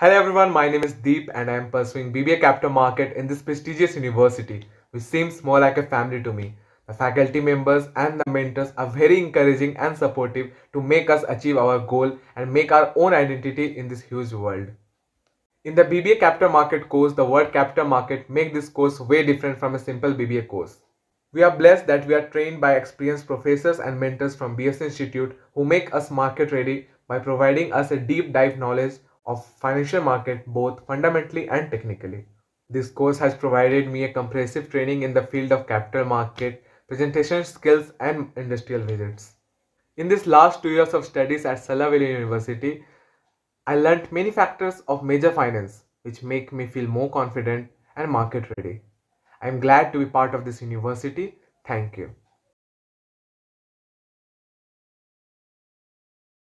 Hello everyone, my name is Deep and I am pursuing BBA Capital Market in this prestigious university, which seems more like a family to me. The faculty members and the mentors are very encouraging and supportive to make us achieve our goal and make our own identity in this huge world. In the BBA Capital Market course, the word capital market make this course way different from a simple BBA course. We are blessed that we are trained by experienced professors and mentors from BS Institute who make us market ready by providing us a deep dive knowledge of financial market both fundamentally and technically. This course has provided me a comprehensive training in the field of capital market, presentation skills and industrial visits. In this last two years of studies at Sarala Birla University, I learnt many factors of major finance which make me feel more confident and market ready. I am glad to be part of this university. Thank you.